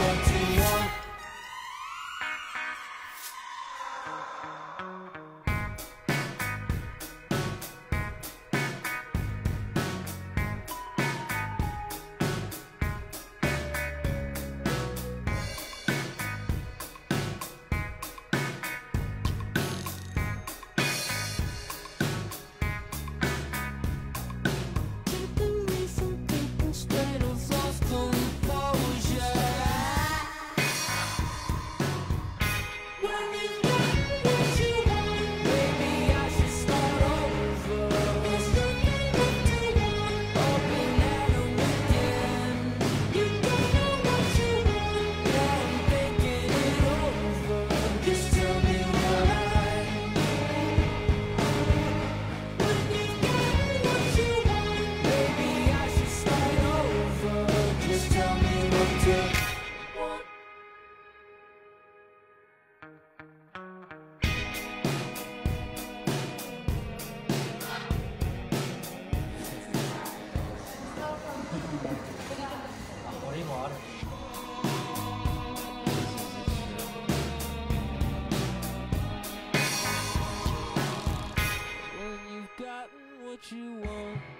what to you want.